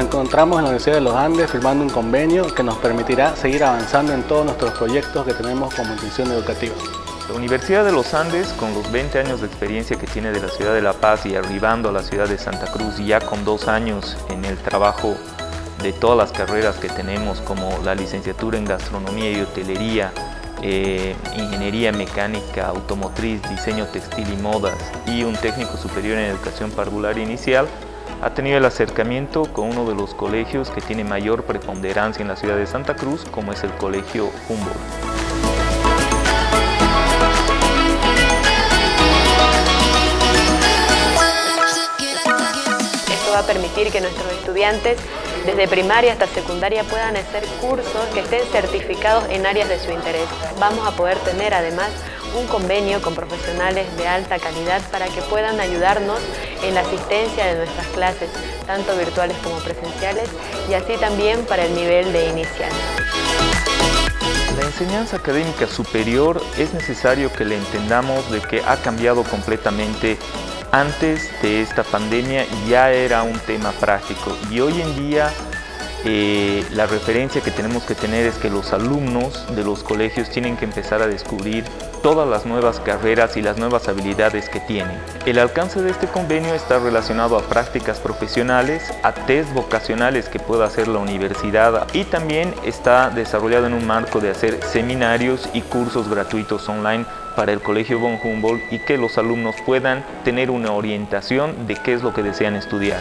encontramos en la Universidad de los Andes firmando un convenio que nos permitirá seguir avanzando en todos nuestros proyectos que tenemos como institución educativa. La Universidad de los Andes, con los 20 años de experiencia que tiene de la ciudad de La Paz y arribando a la ciudad de Santa Cruz ya con dos años en el trabajo de todas las carreras que tenemos como la licenciatura en gastronomía y hotelería, eh, ingeniería mecánica, automotriz, diseño textil y modas y un técnico superior en educación parvular inicial, ha tenido el acercamiento con uno de los colegios que tiene mayor preponderancia en la ciudad de Santa Cruz, como es el Colegio Humboldt. Esto va a permitir que nuestros estudiantes desde primaria hasta secundaria puedan hacer cursos que estén certificados en áreas de su interés. Vamos a poder tener además un convenio con profesionales de alta calidad para que puedan ayudarnos en la asistencia de nuestras clases, tanto virtuales como presenciales, y así también para el nivel de inicial. La enseñanza académica superior es necesario que le entendamos de que ha cambiado completamente antes de esta pandemia ya era un tema práctico y hoy en día la referencia que tenemos que tener es que los alumnos de los colegios tienen que empezar a descubrir todas las nuevas carreras y las nuevas habilidades que tienen. El alcance de este convenio está relacionado a prácticas profesionales, a test vocacionales que pueda hacer la universidad y también está desarrollado en un marco de hacer seminarios y cursos gratuitos online para el Colegio von Humboldt y que los alumnos puedan tener una orientación de qué es lo que desean estudiar.